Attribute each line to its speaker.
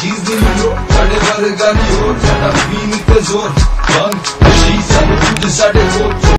Speaker 1: ਚੀਜ਼ ਦੀ ਲੋੜ ਸਾਡੇ ਵਰਗਾ ਨਹੀਂ ਹੋਰ ਸਾਡਾ ਵੀ ਨਿਕਲ ਜ਼ੋਰ ਬੰਦ ਜੀ ਸਾਡੇ ਕੁਝ ਸਾਡੇ ਕੋਲ